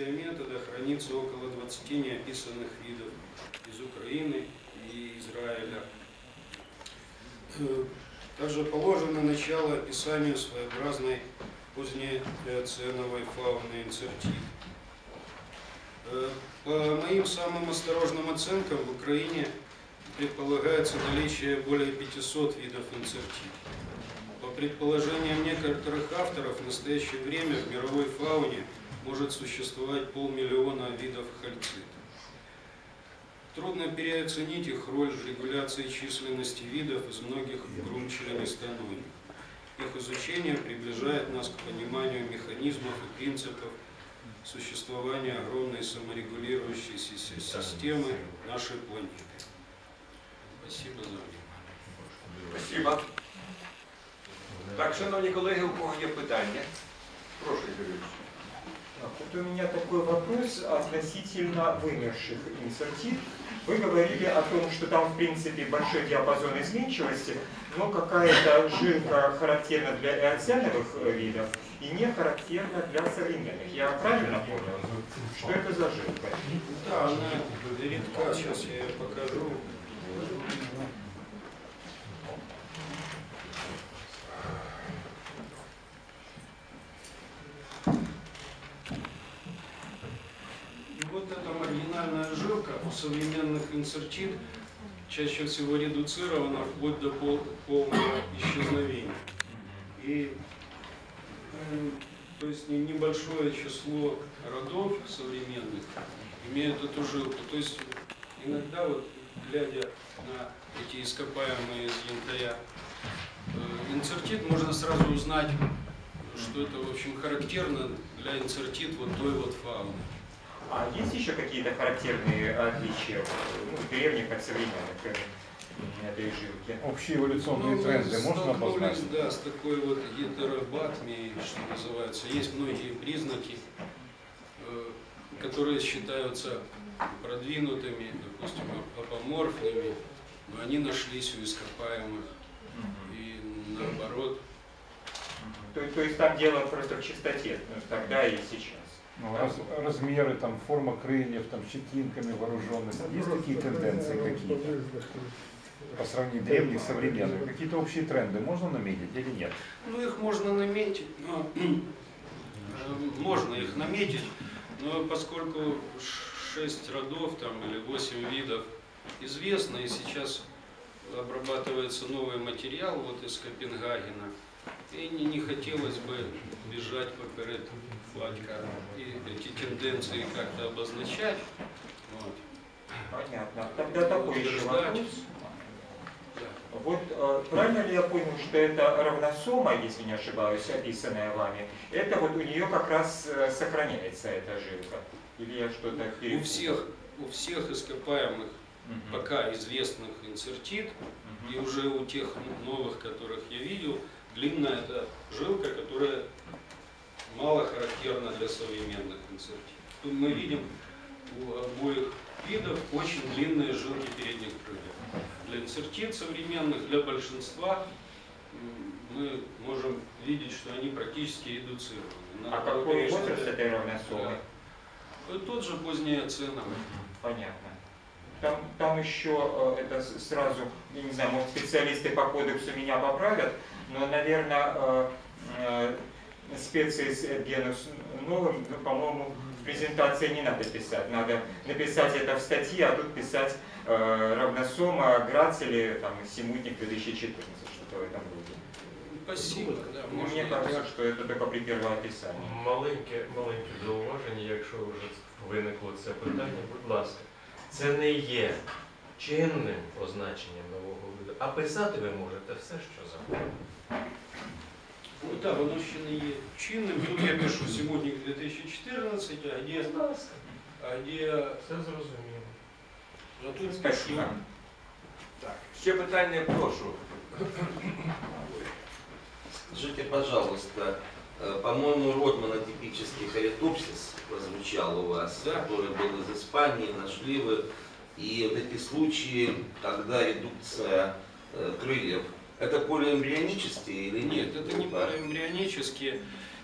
биометода хранится около 20 неописанных видов из Украины и Израиля. Э, Также положено начало описанию своеобразной позднеоценовой фауны инцертит. Э, По моим самым осторожным оценкам, в Украине предполагается наличие более 500 видов инцертит. По предположениям некоторых авторов, в настоящее время в мировой фауне может существовать полмиллиона видов хальцит. Трудно переоценить их роль в регуляции численности видов из многих групп членистоногих. Их изучение приближает нас к пониманию механизмов и принципов существования огромной саморегулирующейся си- системы нашей планеты. Спасибо за внимание. Спасибо. Так, шановні колеги, у кого є питання? Прошу, Ігор Юрійович. Так, Вот у меня такой вопрос относительно вымерших инсертит. Вы говорили о том, что там, в принципе, большой диапазон изменчивости, но какая-то жилка характерна для эоценовых э, видов и не характерна для современных. Я правильно понял? Что это за жилка? Да, она редка, сейчас я покажу. И вот эта маргинальная жилка у современных инсертит чаще всего редуцирована вплоть до пол- полного исчезновения. И э, то есть не- небольшое число родов современных имеют эту жилку. То есть иногда вот глядя на эти ископаемые из янтаря э, инцертит, можно сразу узнать, что это в общем характерно для инцертит вот той вот фауны. А есть еще какие-то характерные отличия ну, древних от современных э, этой жилки? Общие эволюционные Ну, тренды можно обозначить? Да, с такой вот гетеробатмией, что называется. Есть многие признаки, э, которые считаются продвинутыми, допустим, апоморфными, но они нашлись у ископаемых. И наоборот, То, то есть там дело просто в чистоте, ну, тогда и сейчас. Ну, раз- размеры, там, форма крыльев, там, щетинками вооруженность. Есть такие тенденции какие-то по сравнению древних современных? Какие-то общие тренды можно наметить или нет? ну их можно наметить, но э, можно их наметить, но поскольку шесть родов там или восемь видов известно, и сейчас обрабатывается новый материал вот из Копенгагена, и не, не хотелось бы бежать поперед батька и эти тенденции как-то обозначать. Вот. Понятно. Тогда такой еще вопрос. Вот э, правильно ли я понял, что это равносома, если не ошибаюсь, описанная вами, это вот у нее как раз э, сохраняется эта жилка? Или я что-то У всех, у всех ископаемых Мгм. пока известных инцертит Мгм. И уже у тех новых, которых я видел, длинная эта жилка, которая мало характерна для современных. Тут мы видим у обоих видов очень длинные жилки передних крыльев. Для инцертит современных, для большинства мы можем видеть, что они практически редуцированы. А На какой поперечной- возраст этой равносомы? Э, Тот же позднеоценовый. Понятно. Там, там еще э, это сразу, я не знаю, может специалисты по кодексу меня поправят, но, наверное, э, специи с генус новым, ну, по-моему, в презентации не надо писать. Надо написать это в статье, а тут писать э, равносома Грацели, там, Симутник 2014, что-то в этом роде. Спасибо. Да, Ну, и кажется, так. что это только при первом описании. Маленьке, маленьке зауваження, якщо вже виникло це питання, будь ласка. Це не є чинним означенням нового виду, а писати ви можете все, що завгодно. Ну да, воно ще не є чинним. Тут я пишу сьогодні 2014, а где, Будь ласка, а где, все зрозуміло. а тут Спасибо. Так, ще питання, прошу. Скажите, пожалуйста, э, по-моему, род монотипический харитопсис прозвучал у вас, Да. который был из Испании, нашли вы. И вот эти случаи, когда редукция э, крыльев, это полиэмбрионические или нет? Нет, это не Да. эмбрионические.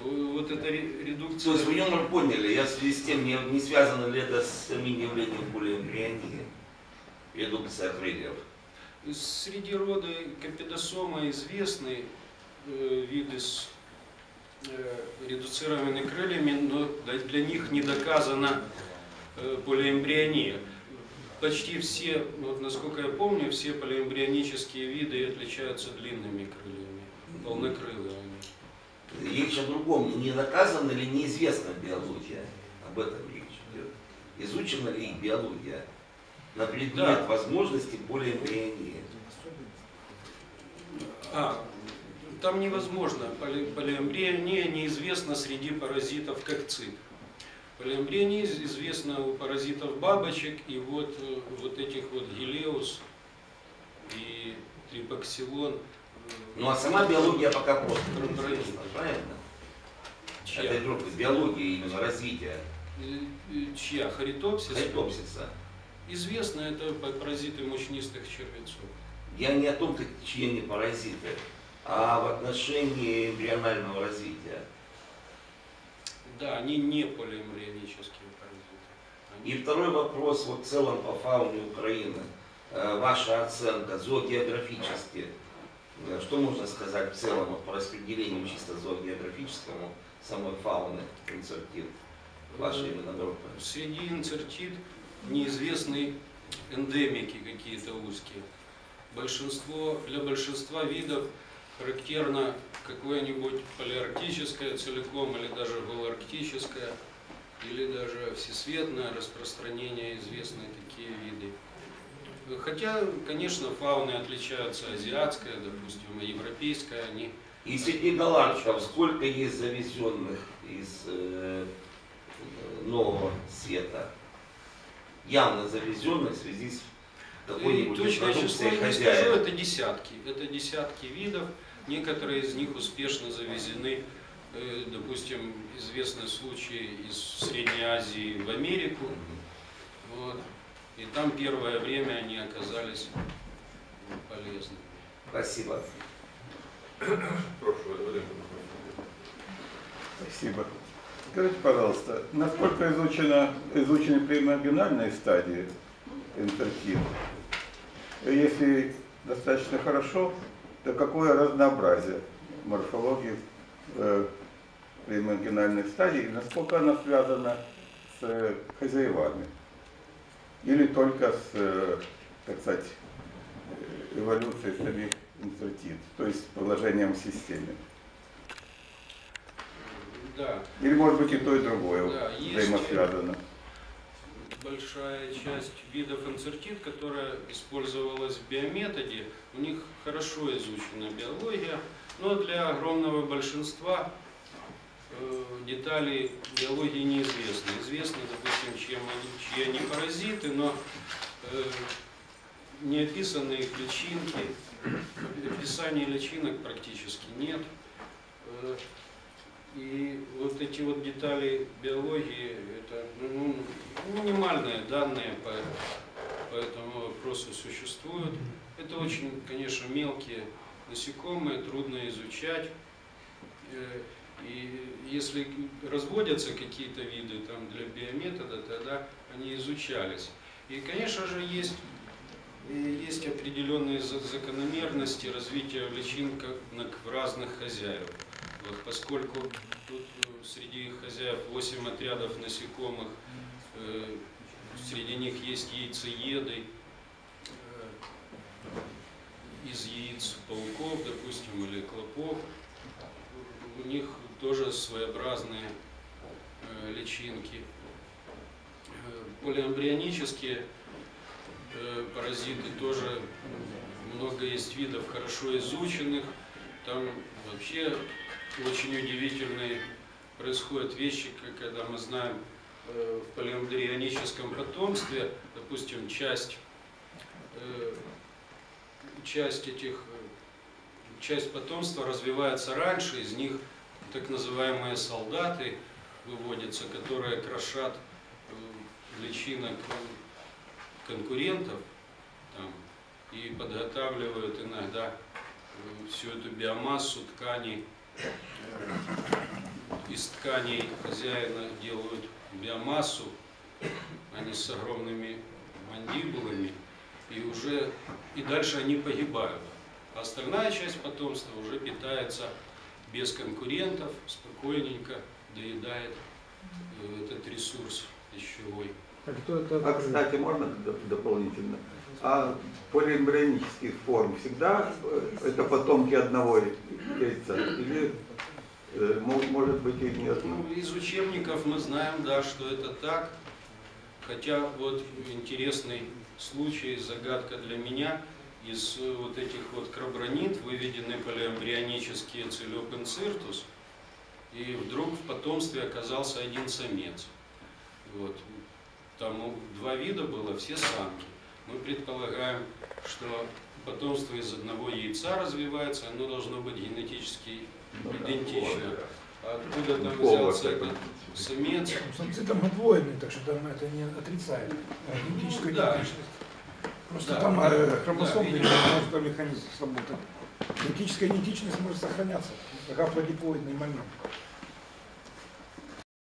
Вот эта ре- То редукция... есть вы юмор поняли, я в связи с тем, не, не связано ли это с самим явлением полиэмбрионии, редукция крыльев. Среди рода капидосома известны э, виды с э, редуцированными крыльями, но для- для них не доказана э, полиэмбриония. Почти все, вот насколько я помню, все полиэмбрионические виды отличаются длинными крыльями, полнокрылые они. Речь о другом, не доказана ли неизвестна биология, об этом речь идет. Изучена ли их биология на предмет Да. возможности полиэмбрионии. А, там невозможно. Поли- Полиэмбриония неизвестна среди паразитов как цит. Полиэмбриония из- известна у паразитов бабочек и вот, э, вот этих вот гелеус и трипоксилон. Ну а сама биология пока просто Про- про- неизвестна, правильно? чья? Это только биология именно развития Э, э, Чья? Харитопсис? хайтопсиса. Известно, это па- паразиты мучнистых червецов. Я не о том, как, чьи они паразиты, а в отношении эмбрионального развития. Да, они не полиэмбрионические паразиты. Они- И второй вопрос вот в целом по фауне Украины. Э, Ваша оценка зоогеографически. Э, Что можно сказать в целом по распределению чисто зоогеографическому самой фауны инцертит? Ваша именно группа. Среди инцертит неизвестны эндемики какие-то узкие. Большинство, для большинства видов характерно какое-нибудь полиарктическое целиком или даже голоарктическое, или даже всесветное распространение известны такие виды. Хотя, конечно, фауны отличаются азиатская, допустим, и европейская, они И среди галактиков сколько есть завезенных из э, нового света? Явно завезенных в связи с какой-нибудь точное число я не скажу, это десятки. Это десятки видов. Некоторые из них успешно завезены, э, допустим, известный случай из Средней Азии в Америку. Вот. И там первое время они оказались полезны. Спасибо. Спасибо. Скажите, пожалуйста, насколько изучено, изучены премиогенальные стадии инфертит? И Если достаточно хорошо, то какое разнообразие морфологии э, премиогенальных стадий и насколько она связана с э, хозяевами? Или только с, э, так сказать, э, эволюцией самих инфертит, то есть положением в системе? Да, Или может быть и то, и другое Да, есть- взаимосвязано. Большая часть видов инцертит, которая использовалась в биометоде, у них хорошо изучена биология, но для огромного большинства э, детали биологии неизвестны. Известно, допустим, чем они, чьи они паразиты, но э, не описаны личинки, описания личинок практически нет. И вот эти вот детали биологии, это ну, минимальные данные по, по этому вопросу существуют. Это очень, конечно, мелкие насекомые, трудно изучать. Э, И если разводятся какие-то виды там, для биометода, тогда они изучались. И, конечно же, есть, есть определенные за- закономерности развития личинок в разных хозяев. Вот поскольку тут э, среди хозяев 8 отрядов насекомых, э, среди них есть яйцееды, э, из яиц пауков, допустим, или клопов, у них тоже своеобразные личинки. Полиэмбрионические паразиты тоже много есть видов хорошо изученных. Там вообще очень удивительные происходят вещи, когда мы знаем э, в полиэмбрионическом потомстве, допустим, часть, э, часть этих, часть потомства развивается раньше, из них так называемые солдаты выводятся, которые крошат э, личинок конкурентов там, и подготавливают иногда всю эту биомассу тканей из тканей хозяина делают биомассу, они с огромными мандибулами, и уже и дальше они погибают. А остальная часть потомства уже питается без конкурентов, спокойненько доедает э, этот ресурс пищевой. А кто это А, кстати, можно дополнительно? А полиэмбрионических форм всегда э, это потомки одного яйца? Или э, мо- может быть и не одно? Ну, из учебников мы знаем, да, что это так. Хотя вот интересный случай, загадка для меня. Из вот этих вот крабронит выведены полиэмбрионические целиопенциртус, и вдруг в потомстве оказался один самец. Вот. Там ну, два вида было, все самки. Мы предполагаем, что потомство из одного яйца развивается, оно должно быть генетически идентично. А Откуда там взялся этот самец? Самцы там отвоенные, так что там это не отрицает э, генетическую Да. идентичность. Просто Да, там да, э, да, хромосомный там механизм сработать. Генетическая идентичность может сохраняться. Гаплодиплоидный момент.